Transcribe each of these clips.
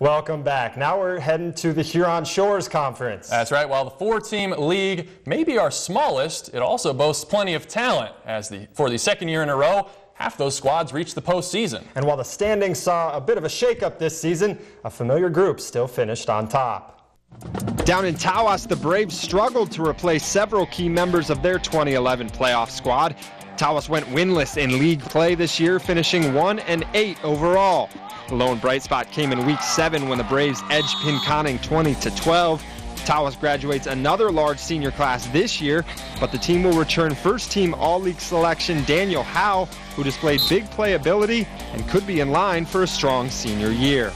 Welcome back. Now we're heading to the Huron Shores Conference. That's right. While the four-team league may be our smallest, it also boasts plenty of talent. As the for the second year in a row, half those squads reached the postseason. And while the standings saw a bit of a shakeup this season, a familiar group still finished on top. Down in Tawas, the Braves struggled to replace several key members of their 2011 playoff squad. Tawas went winless in league play this year, finishing 1 and 8 overall. Lone bright spot came in week 7 when the Braves edged Pinconning 20 to 12. Tawas graduates another large senior class this year, but the team will return first team All League selection Daniel Howe, who displayed big playability and could be in line for a strong senior year.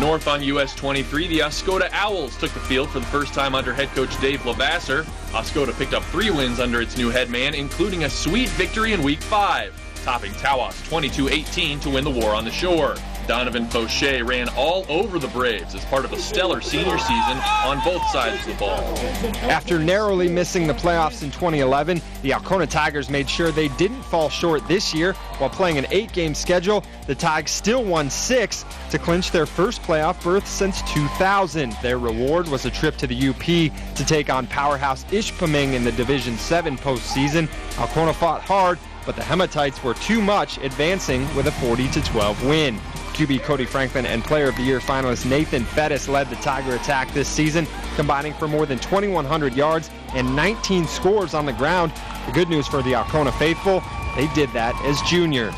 North on US 23, the Oscoda Owls took the field for the first time under head coach Dave Lavasser. Oscoda picked up three wins under its new head man, including a sweet victory in week five, topping Tawas 22-18 to win the war on the shore. Donovan Fauché ran all over the Braves as part of a stellar senior season on both sides of the ball. After narrowly missing the playoffs in 2011, the Alcona Tigers made sure they didn't fall short this year. While playing an eight-game schedule, the Tigers still won six to clinch their first playoff berth since 2000. Their reward was a trip to the UP to take on powerhouse Ishpeming in the Division 7 postseason. Alcona fought hard, but the Hematites were too much, advancing with a 40-12 win. QB Cody Franklin and Player of the Year finalist Nathan Fettes led the Tiger attack this season, combining for more than 2,100 yards and 19 scores on the ground. The good news for the Alcona faithful, they did that as juniors.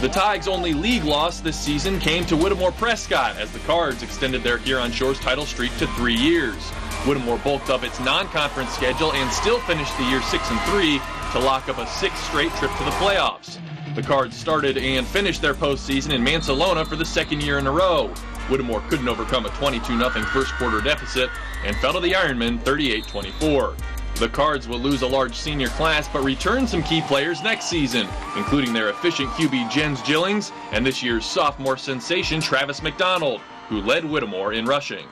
The Tigers' only league loss this season came to Whittemore Prescott as the Cards extended their Huron Shores title streak to three years. Whittemore bulked up its non-conference schedule and still finished the year 6 and 3 to lock up a sixth straight trip to the playoffs. The Cards started and finished their postseason in Mancelona for the second year in a row. Whittemore couldn't overcome a 22-0 first quarter deficit and fell to the Ironmen 38-24. The Cards will lose a large senior class but return some key players next season, including their efficient QB Jens Gillings and this year's sophomore sensation Travis McDonald, who led Whittemore in rushing.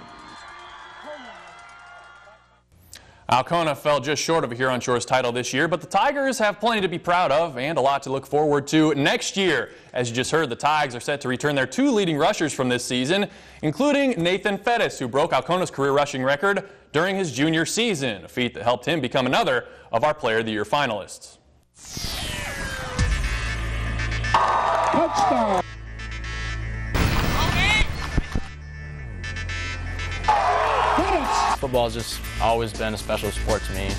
Alcona fell just short of a Huron Shores title this year, but the Tigers have plenty to be proud of and a lot to look forward to next year. As you just heard, the Tigers are set to return their two leading rushers from this season, including Nathan Fettes, who broke Alcona's career rushing record during his junior season, a feat that helped him become another of our Player of the Year finalists. Touchdown! Football's just always been a special sport to me. Nathan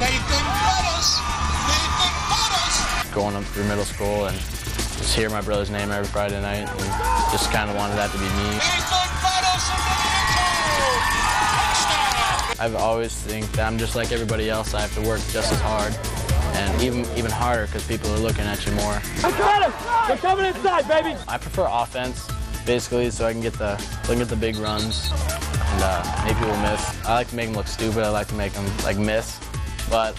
Fettes! Nathan Fettes! Going up through middle school and just hear my brother's name every Friday night and just kind of wanted that to be me. Nathan Fettes into the end zone! Touchdown! I've always think that I'm just like everybody else. I have to work just as hard and even even harder because people are looking at you more. I got him! They're coming inside, baby! I prefer offense, basically, so I can get the so I can get the big runs and uh, make people miss. I like to make them look stupid. I like to make them like miss, but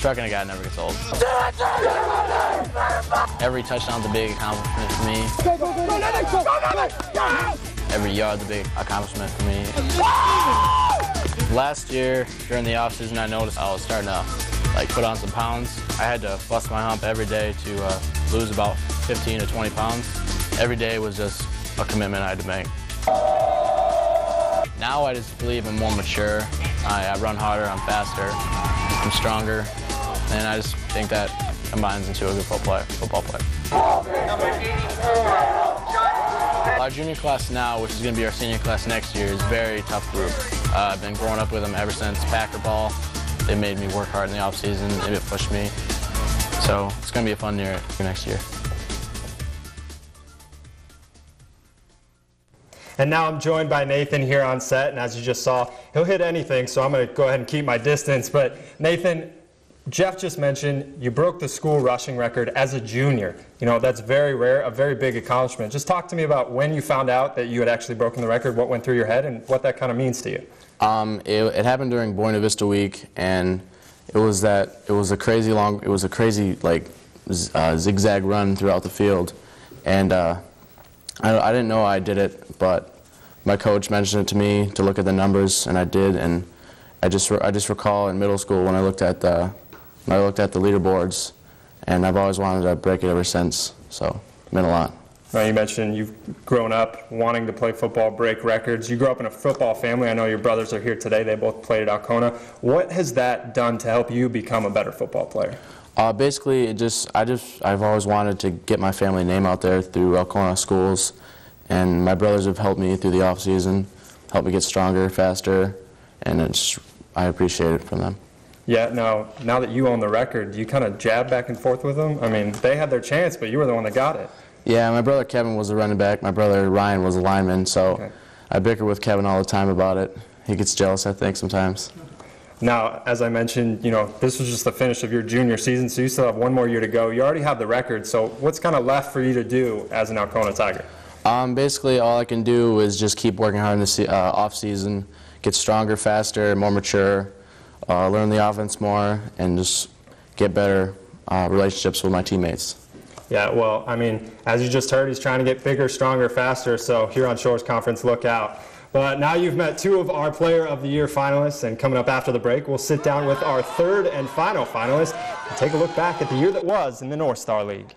trucking a guy never gets old. Every touchdown's a big accomplishment for me. Every yard's a big accomplishment for me. Last year, during the offseason, I noticed I was starting to like put on some pounds. I had to bust my hump every day to uh, lose about 15 to 20 pounds. Every day was just a commitment I had to make. Now I just believe I'm more mature. I, I run harder, I'm faster, I'm stronger, and I just think that combines into a good football player. Football player. Our junior class now, which is going to be our senior class next year, is a very tough group. Uh, I've been growing up with them ever since Packer ball. They made me work hard in the offseason. They pushed me. So it's going to be a fun year next year. And now I'm joined by Nathan here on set, and as you just saw, he'll hit anything, so I'm going to go ahead and keep my distance. But Nathan, Jeff just mentioned you broke the school rushing record as a junior. You know, that's very rare, a very big accomplishment. Just talk to me about when you found out that you had actually broken the record, what went through your head, and what that kind of means to you. Um, it, it happened during Buena Vista week, and it was that it was a crazy long, it was a crazy like uh, zigzag run throughout the field, and uh, I, I didn't know I did it, but my coach mentioned it to me to look at the numbers, and I did, and I just I just recall in middle school when I looked at the I looked at the leaderboards, and I've always wanted to break it ever since, so it meant a lot. Now, you mentioned you've grown up wanting to play football, break records. You grew up in a football family. I know your brothers are here today. They both played at Alcona. What has that done to help you become a better football player? Uh, basically, it just I just I've always wanted to get my family name out there through Alcona schools, and my brothers have helped me through the off season, helped me get stronger, faster, and it's I appreciate it from them. Yeah, now, now that you own the record, do you kind of jab back and forth with them? I mean, they had their chance, but you were the one that got it. Yeah, my brother Kevin was a running back. My brother Ryan was a lineman, so Okay. I bicker with Kevin all the time about it. He gets jealous, I think, sometimes. Now, as I mentioned, you know, this was just the finish of your junior season, so you still have one more year to go. You already have the record, so what's kind of left for you to do as an Alcona Tiger? Um, basically, all I can do is just keep working hard in the uh, off season, get stronger, faster, more mature, uh, learn the offense more, and just get better uh, relationships with my teammates. Yeah, well, I mean, as you just heard, he's trying to get bigger, stronger, faster, so Huron Shores Conference, look out. But now you've met two of our Player of the Year finalists, and coming up after the break, we'll sit down with our third and final finalist and take a look back at the year that was in the North Star League.